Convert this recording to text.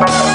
Bye.